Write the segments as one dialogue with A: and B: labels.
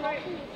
A: Thank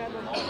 A: Gracias.